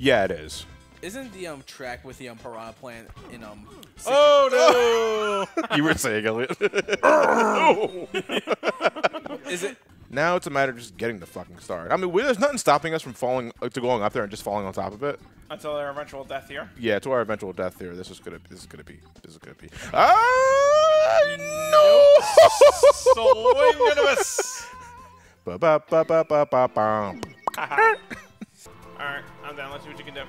Yeah, it is. Isn't the um track with the um piranha plant in um? Oh no! you were saying Elliot. Is it? now it's a matter of just getting the fucking start. I mean, we, there's nothing stopping us from falling uh, to going up there and just falling on top of it. Until their eventual death here. Yeah, to our eventual death here. This is gonna. This is gonna be. This is gonna be. Ah no! Swing and. Ba ba ba ba ba ba ba. Alright, I'm down. Let's see what you can do.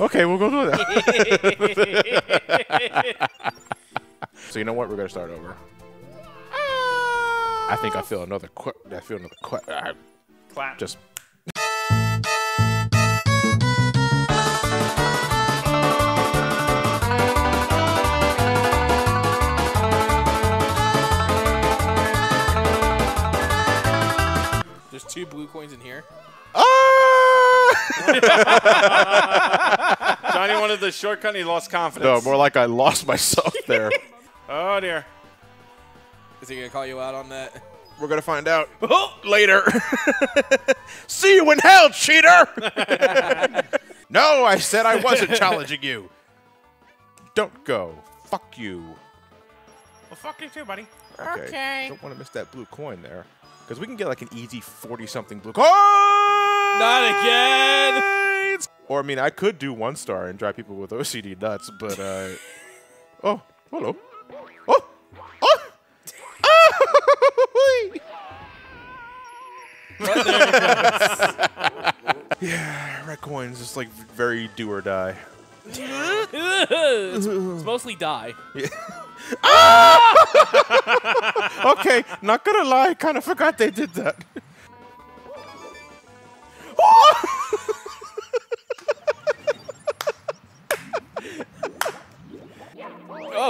Okay, we'll go do that. so you know what? We're gonna start over. I think I feel another. Qu- I feel another. Qu- uh, Clap. just. There's two blue coins in here. Johnny wanted the shortcut and he lost confidence. no, more like I lost myself there. Oh dear. Is he gonna call you out on that? We're gonna find out later. See you in hell, cheater! no, I said I wasn't challenging you. Don't go. Fuck you. Well, fuck you too, buddy. Okay. Don't want to miss that blue coin there. Because we can get like an easy 40 something blue coin. Not again! Or, I mean, I could do one star and drive people with OCD nuts, but, uh. oh, hello. Oh! Oh! Ah! yeah, red coins is like very do or die. it's, it's mostly die. Yeah. okay, not gonna lie, kind of forgot they did that.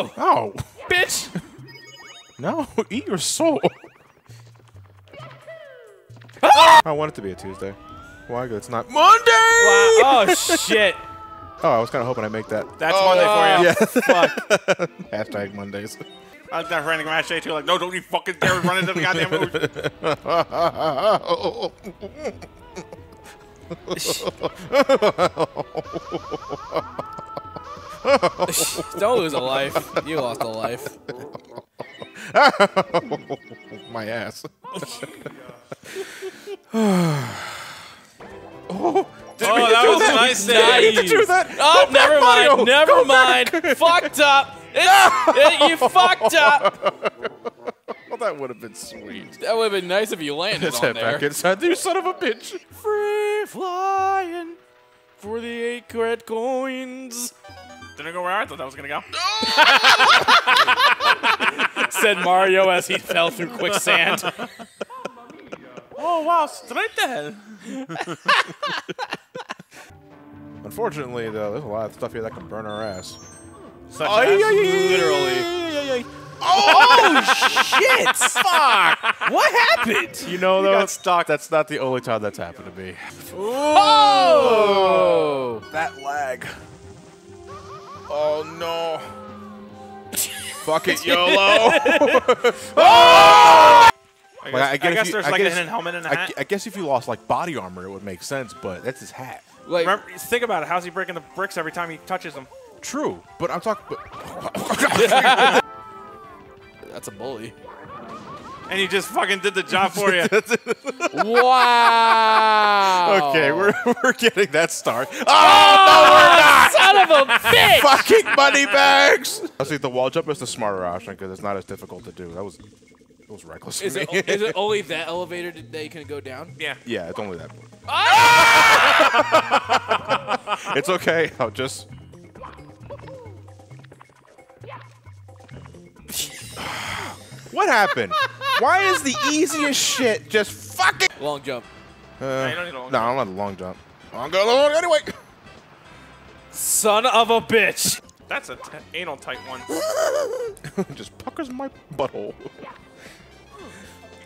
Oh, Oh, bitch! no, eat your soul. Ah! I want it to be a Tuesday. Why? 'Cause It's not Monday. Wow. Oh shit! Oh, I was kind of hoping I'd make that. That's Monday for you. Yeah. Fuck. Hashtag Mondays. I was that random match day too. Like, no, don't you fucking dare run into the goddamn moves. Don't lose a life. You lost a life. My ass. Oh, oh that was a nice save. Nice. to do that. Oh, Go never back, Mario. mind. Never Go mind. fucked up. It's, it- you fucked up. Well, that would have been sweet. That would have been nice if you landed Let's on head there. back inside. You son of a bitch. Free flying for the eight red coins. Didn't go where I thought that was gonna go. Said Mario as he fell through quicksand. Oh wow, straight there. Unfortunately, though, there's a lot of stuff here that can burn our ass. Such Ay, as- ay, ay, literally. ay, ay, ay. Oh shit! Fuck! What happened? You know, though, got stuck. That's not the only time that's happened to me. Oh! That lag. Oh no. Fuck it, YOLO. Oh! Oh! I guess, Like, I I guess you- there's I like guess- a hidden helmet in the I, hat. I guess if you lost like body armor, it would make sense, but that's his hat. Like, Remember, think about it. How's he breaking the bricks every time he touches them? True, but I'm talking. that's a bully. And he just fucking did the job for you. Wow! okay, we're we're getting that start. Oh, Oh, son of a bitch! fucking money bags. I think the wall jump is the smarter option because it's not as difficult to do. That was it was reckless. Is of it, me. is it only that elevator that you can go down? yeah. yeah, it's only that. it's okay. I'll just. what happened? Why is the easiest shit just fucking? Long jump. Uh, you don't need a long no, I'm not want a long jump. I'm going long anyway. Son of a bitch! That's a t- anal tight one. just puckers my butthole.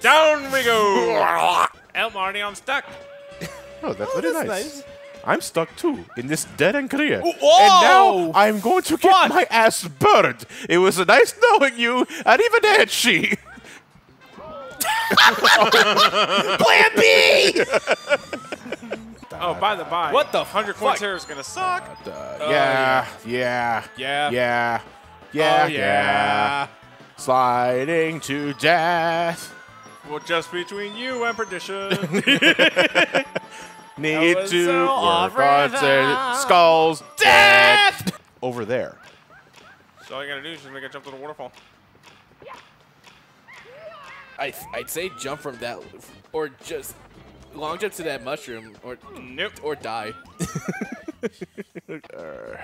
Down we go. El Marty, I'm stuck. Oh, that's oh, very that's nice. nice. I'm stuck too in this dead end career. Whoa! And now I'm going to get Fuck! my ass burned. It was a nice knowing you, and Arrivederci. Plan B! Oh, by the by. What the 100 fuck? coins here is going to suck. Uh, yeah, yeah, Yeah. yeah, yeah, Oh, yeah. Sliding to death. Well, just between you and perdition. Need to so work on skulls. Death. Over there. so all you got to do is just make a jump to the waterfall. I, I'd say jump from that, or just long jump to that mushroom, or Nope. or die. Uh,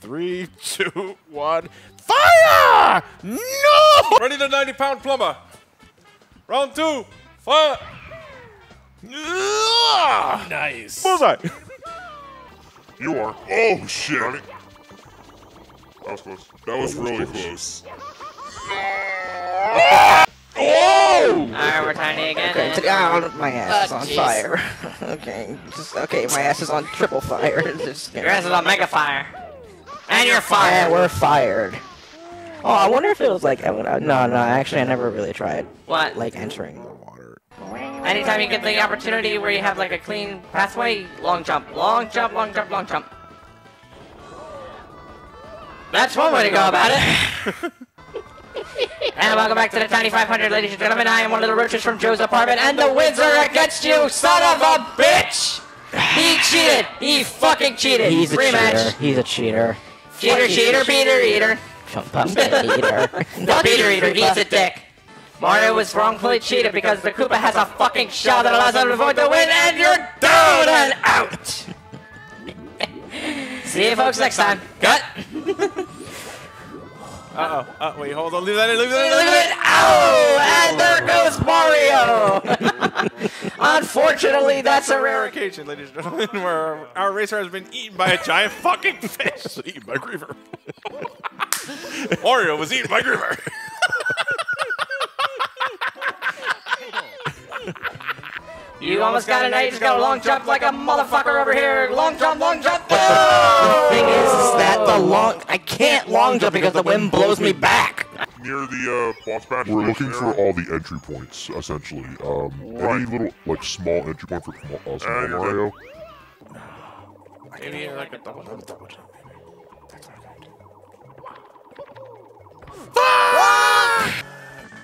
three, two, one. Fire! No! Ready the 90 pound plumber. Round two. Fire. Ugh! Nice. Bullseye. You are. Oh shit! That was close. That was really close. Alright, we're tiny again. Okay, today oh, my ass is Oh, on jeez. fire. okay, just okay, my ass is on triple fire. Just, Your ass is on mega fire. And you're Yeah, fired. we're fired. Oh, I wonder if it was like I would- uh, no, no. Actually, I never really tried What? like entering. The water. Anytime you get the opportunity where you have like a clean pathway, long jump, long jump, long jump, long jump. That's one way to go about it. and welcome back to the Tiny 500, ladies and gentlemen. I am one of the roaches from Joe's apartment, and the wins are against you, son of a bitch! He cheated! He fucking cheated! He's a Rematch! cheater. He's a cheater. Cheater, cheater, Peter, eater. Pumpkin eater. The Peter Eater eats a dick. Mario was wrongfully cheated because the Koopa has a fucking shell that allows him to avoid the win, and you're down and out. See you folks next time. Cut. Uh oh. Uh, wait, hold on. Leave that in. Leave that in. Leave it. Oh, and there goes Mario. Unfortunately, that's a Rare rare. occasion, ladies and gentlemen, where our racer has been eaten by a giant fucking fish. Eaten by Griever. Mario was eaten by Groover. You almost got it. Now you just got a long jump like a motherfucker over here. Long jump, long jump. The thing is, is that the long I can't long jump because the wind blows me back. Near the uh, boss battle. We're looking for all the entry points, essentially. Um, any little like small entry point for uh, small you're Mario. Maybe like a double jump.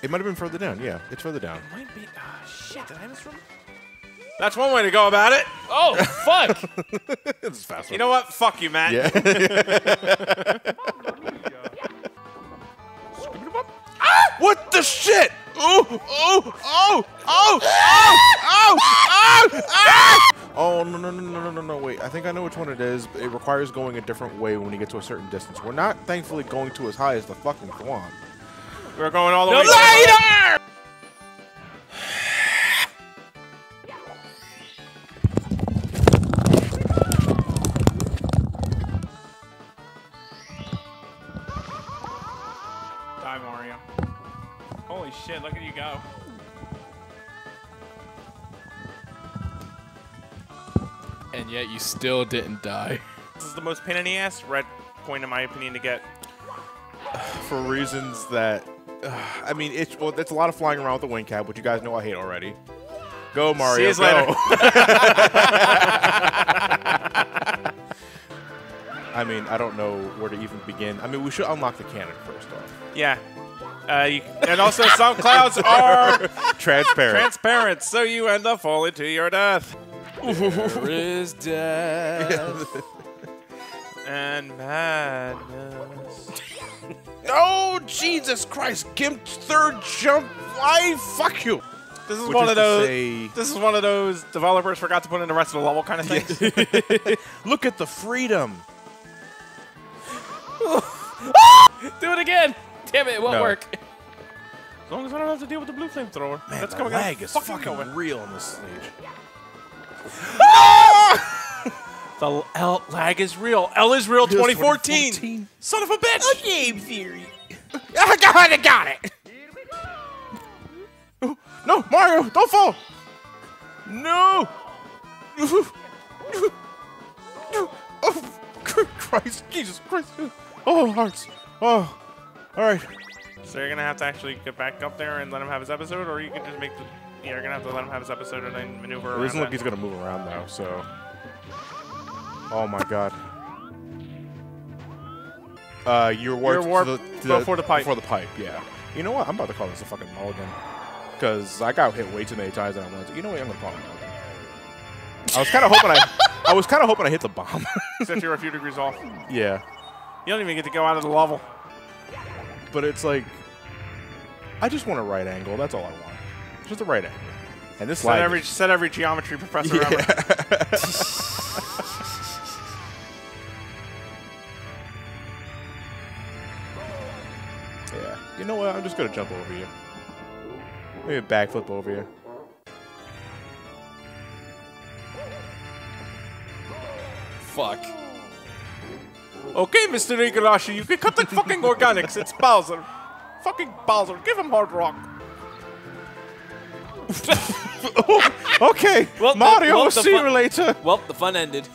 It might have been further down. Yeah, it's further down. It Might be. Ah, shit. Did I miss one? That's one way to go about it. Oh fuck! It's faster. You know what? Fuck you, Matt. Yeah. what the shit? Oh, oh, oh, oh, oh, oh, oh, oh! Oh, no, no, no, no, no, no, no, wait. I think I know which one it is. It requires going a different way when you get to a certain distance. We're not, thankfully, going to as high as the fucking Thwomp. We're going all the No, way. later! And yet you still didn't die. This is the most pain in the ass red point, in my opinion, to get. For reasons that, I mean, it's well, it's a lot of flying around with the wing cap, which you guys know I hate already. Go, Mario. See you go. later. I mean, I don't know where to even begin. I mean, we should unlock the cannon first off. Yeah. Uh, you, and also, some clouds are Transparent. transparent, so you end up falling to your death. There is death. And madness. oh, Jesus Christ. Gimp's third jump. Why? Fuck you. This is Which one is of those. This is one of those developers forgot to put in the rest of the level kind of things. Look at the freedom. Do it again. Damn it, it won't No. work. As long as I don't have to deal with the blue flamethrower. Man, That's the coming lag out is fucking fucking real on this stage. The L lag is real. L is real. 2014. 2014. Son of a bitch. A Game theory. I got it. I got it. No, Mario, don't fall. No. Oh, Christ, Jesus Christ. Oh, hearts. Oh, all right. So you're gonna have to actually get back up there and let him have his episode, or you can just make the. Yeah, you're gonna have to let him have his episode and then maneuver It doesn't look he's gonna move around though, so Oh my god. Uh, your warp, Your warp to the, to before the pipe. Before the pipe, yeah. You know what? I'm about to call this a fucking mulligan. Because I got hit way too many times and I wanted to. You know what? I'm gonna call it a mulligan. I was kind of hoping I, I was kind of hoping I hit the bomb. Since you're a few degrees off. yeah, You don't even get to go out of the level. but it's like, I just want a right angle. That's all I want. Just a right angle. And this Set every is- set every geometry professor ever. Yeah. You know what? I'm just gonna jump over you. Maybe a backflip over you. Fuck. Okay, Mr. Igarashi, you can cut the fucking organics. It's Bowser. Fucking Bowser. Give him hard rock. Okay, Well, the- Mario. well, we'll the see you later. Well, the fun ended.